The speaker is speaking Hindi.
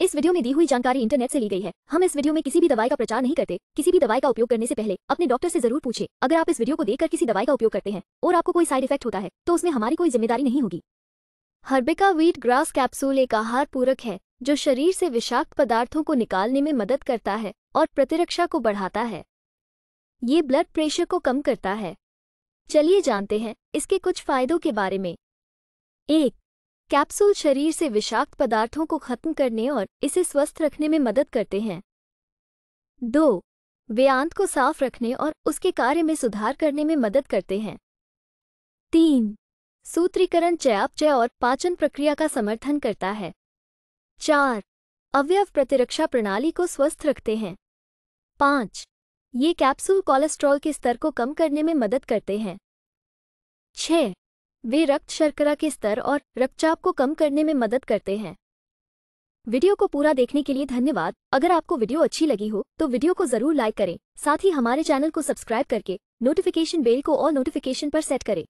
इस वीडियो में दी हुई जानकारी इंटरनेट से ली गई है। हम इस वीडियो में किसी भी दवाई का प्रचार नहीं करते। किसी भी दवाई का उपयोग करने से पहले अपने डॉक्टर से ज़रूर पूछे। अगर आप इस वीडियो को देखकर किसी दवाई का उपयोग करते हैं और आपको कोई साइड इफ़ेक्ट होता है तो उसमें हमारी कोई ज़िम्मेदारी नहीं होगी। हर्बिका वीट ग्रास कैप्सूल एक आहार पूरक है, जो शरीर से विषाक्त पदार्थों को निकालने में मदद करता है और प्रतिरक्षा को बढ़ाता है। ये ब्लड प्रेशर को कम करता है। चलिए जानते हैं इसके कुछ फायदों के बारे में। एक कैप्सूल शरीर से विषाक्त पदार्थों को खत्म करने और इसे स्वस्थ रखने में मदद करते हैं। दो, वे आंत को साफ़ रखने और उसके कार्य में सुधार करने में मदद करते हैं। तीन, सूत्रीकरण चयापचय और पाचन प्रक्रिया का समर्थन करता है। चार, अवयव प्रतिरक्षा प्रणाली को स्वस्थ रखते हैं। पाँच, ये कैप्सूल कोलेस्ट्रॉल के स्तर को कम करने में मदद करते हैं। छः वे रक्त शर्करा के स्तर और रक्तचाप को कम करने में मदद करते हैं। वीडियो को पूरा देखने के लिए धन्यवाद। अगर आपको वीडियो अच्छी लगी हो तो वीडियो को ज़रूर लाइक करें। साथ ही हमारे चैनल को सब्सक्राइब करके नोटिफिकेशन बेल को और नोटिफिकेशन पर सेट करें।